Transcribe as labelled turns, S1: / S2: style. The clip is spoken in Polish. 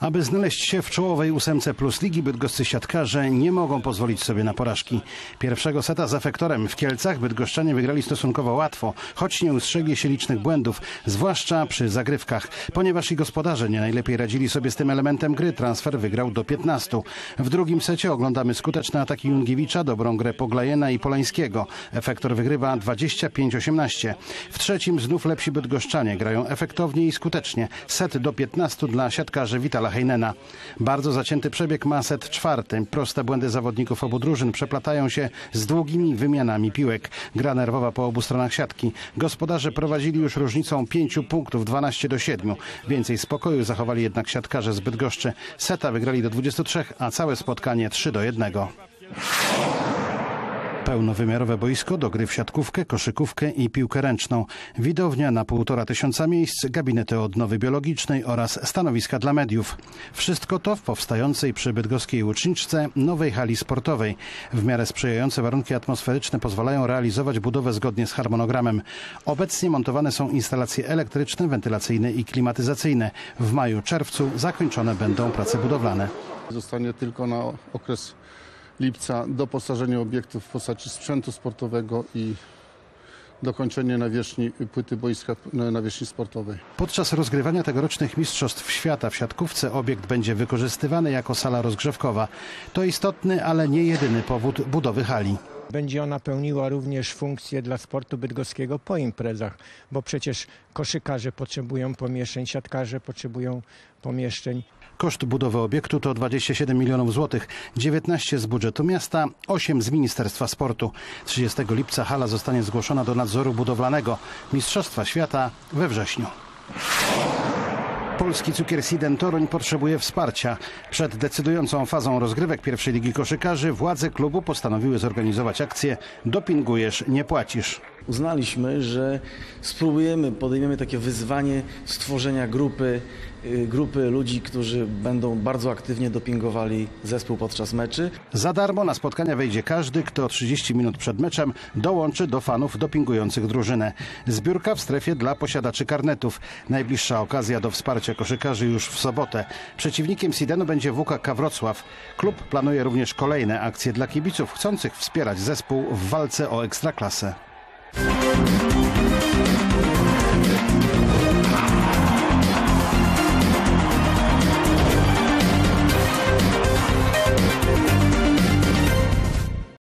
S1: Aby znaleźć się w czołowej ósemce plus ligi, bydgoscy siatkarze nie mogą pozwolić sobie na porażki. Pierwszego seta z efektorem w Kielcach bydgoszczanie wygrali stosunkowo łatwo, choć nie ustrzegli się licznych błędów, zwłaszcza przy zagrywkach. Ponieważ i gospodarze nie najlepiej radzili sobie z tym elementem gry, transfer wygrał do 15. W drugim secie oglądamy skuteczne ataki Jungiewicza, dobrą grę Poglajena i Polańskiego. Efektor wygrywa 25-18. W trzecim znów lepsi bydgoszczanie grają efektownie i skutecznie. Set do 15 dla siatkarzy Witala Heinena. Bardzo zacięty przebieg ma set czwarty. Proste błędy zawodników obu drużyn przeplatają się z długimi wymianami piłek. Gra nerwowa po obu stronach siatki. Gospodarze prowadzili już różnicą 5 punktów 12 do 7. Więcej spokoju zachowali jednak siatkarze z Bydgoszczy. Seta wygrali do 23, a całe spotkanie 3 do 1. Pełnowymiarowe boisko do gry w siatkówkę, koszykówkę i piłkę ręczną. Widownia na półtora tysiąca miejsc, gabinety odnowy biologicznej oraz stanowiska dla mediów. Wszystko to w powstającej przy bydgoskiej łuczniczce nowej hali sportowej. W miarę sprzyjające warunki atmosferyczne pozwalają realizować budowę zgodnie z harmonogramem. Obecnie montowane są instalacje elektryczne, wentylacyjne i klimatyzacyjne. W maju, czerwcu zakończone będą prace budowlane.
S2: Zostanie tylko na okres lipca doposażenie obiektów w postaci sprzętu sportowego i dokończenie nawierzchni płyty boiska nawierzchni sportowej.
S1: Podczas rozgrywania tegorocznych Mistrzostw Świata w siatkówce obiekt będzie wykorzystywany jako sala rozgrzewkowa. To istotny, ale nie jedyny powód budowy hali.
S3: Będzie ona pełniła również funkcję dla sportu bydgoskiego po imprezach, bo przecież koszykarze potrzebują pomieszczeń, siatkarze potrzebują pomieszczeń.
S1: Koszt budowy obiektu to 27 milionów złotych, 19 z budżetu miasta, 8 z Ministerstwa Sportu. 30 lipca hala zostanie zgłoszona do nadzoru budowlanego Mistrzostwa Świata we wrześniu. Polski cukier Siden Toruń potrzebuje wsparcia. Przed decydującą fazą rozgrywek pierwszej ligi koszykarzy władze klubu postanowiły zorganizować akcję Dopingujesz, nie płacisz.
S4: Uznaliśmy, że spróbujemy, podejmiemy takie wyzwanie stworzenia grupy, y, grupy ludzi, którzy będą bardzo aktywnie dopingowali zespół podczas meczy.
S1: Za darmo na spotkania wejdzie każdy, kto 30 minut przed meczem dołączy do fanów dopingujących drużynę. Zbiórka w strefie dla posiadaczy karnetów. Najbliższa okazja do wsparcia koszykarzy już w sobotę. Przeciwnikiem Sidenu będzie WKK Wrocław. Klub planuje również kolejne akcje dla kibiców chcących wspierać zespół w walce o ekstraklasę. Thank you.